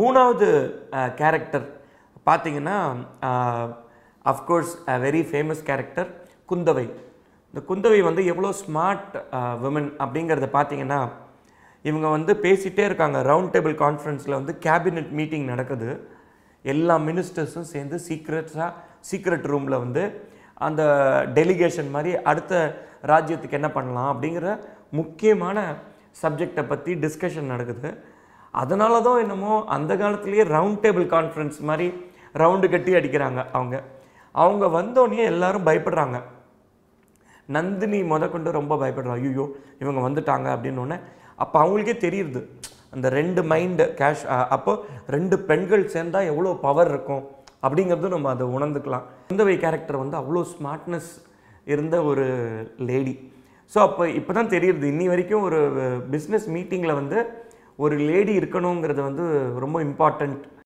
மூணாவது கேரக்டர் பார்த்தீங்கன்னா of course very famous character Kundavai. இந்த குந்தவை வந்து எவ்வளோ ஸ்மார்ட் விமன் அப்படிங்கிறத பார்த்தீங்கன்னா இவங்க வந்து பேசிகிட்டே இருக்காங்க. ரவுண்ட் டேபிள் கான்ஃபரன்ஸில் வந்து கேபினெட் மீட்டிங் நடக்குது. எல்லா மினிஸ்டர்ஸும் சேர்ந்து சீக்ரெட்ஸாக சீக்ரெட் ரூமில் வந்து அந்த டெலிகேஷன் மாதிரி அடுத்த ராஜ்யத்துக்கு என்ன பண்ணலாம் அப்படிங்கிற முக்கியமான சப்ஜெக்டை பற்றி டிஸ்கஷன் நடக்குது. அதனால தான் என்னமோ அந்த காலத்துலேயே ரவுண்ட் டேபிள் கான்ஃபரன்ஸ் மாதிரி ரவுண்டு கட்டி அடிக்கிறாங்க அவங்க. அவங்க வந்தோடனே எல்லாரும் பயப்படுறாங்க. நந்தினி முத கொண்டு ரொம்ப பயப்படுறாங்க ஐயோ இவங்க வந்துட்டாங்க அப்படின்னு அப்போ அவங்களுக்கே தெரியுது. அந்த ரெண்டு மைண்டு கேஷ் அப்போ ரெண்டு பெண்கள் சேர்ந்தால் எவ்வளோ பவர் இருக்கும் அப்படிங்கிறதும் நம்ம அதை உணர்ந்துக்கலாம். குந்தவை கேரக்டர் வந்து அவ்வளோ ஸ்மார்ட்னஸ் இருந்த ஒரு லேடி ஸோ அப்போ இப்போ தான் தெரியுது. இன்னி வரைக்கும் ஒரு பிஸ்னஸ் மீட்டிங்கில் வந்து ஒரு லேடி இருக்கணுங்கிறது வந்து ரொம்ப இம்பார்ட்டண்ட்